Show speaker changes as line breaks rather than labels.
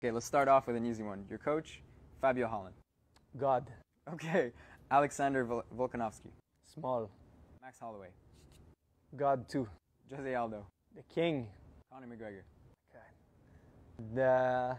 Okay, let's start off with an easy one. Your coach, Fabio Holanda.
God.
Okay, Alexander Vol- Volkanovski.
Small.
Max Holloway.
God too.
Jose Aldo.
The king.
Conor McGregor.
The